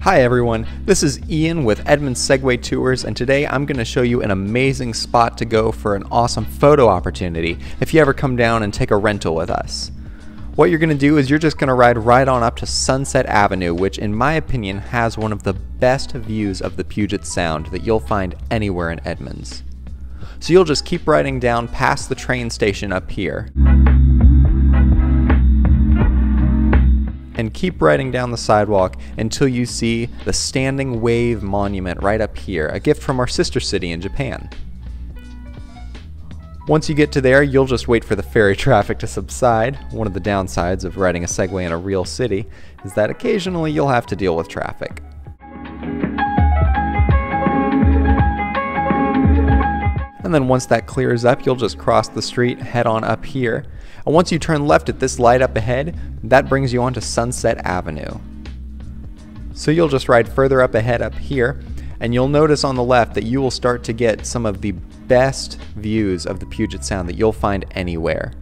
Hi everyone, this is Ian with Edmonds Segway Tours and today I'm going to show you an amazing spot to go for an awesome photo opportunity if you ever come down and take a rental with us. What you're going to do is you're just going to ride right on up to Sunset Avenue which in my opinion has one of the best views of the Puget Sound that you'll find anywhere in Edmonds. So you'll just keep riding down past the train station up here. And keep riding down the sidewalk until you see the Standing Wave Monument right up here, a gift from our sister city in Japan. Once you get to there, you'll just wait for the ferry traffic to subside. One of the downsides of riding a Segway in a real city is that occasionally you'll have to deal with traffic. And then once that clears up, you'll just cross the street, head on up here. And once you turn left at this light up ahead, that brings you onto Sunset Avenue. So you'll just ride further up ahead up here, and you'll notice on the left that you will start to get some of the best views of the Puget Sound that you'll find anywhere.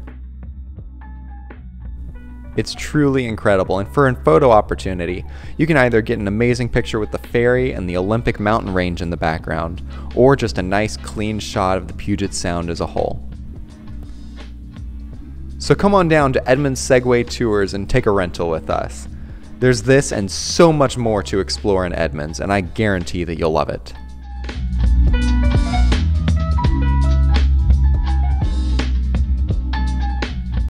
It's truly incredible, and for a photo opportunity, you can either get an amazing picture with the ferry and the Olympic mountain range in the background, or just a nice clean shot of the Puget Sound as a whole. So come on down to Edmonds Segway Tours and take a rental with us. There's this and so much more to explore in Edmonds, and I guarantee that you'll love it.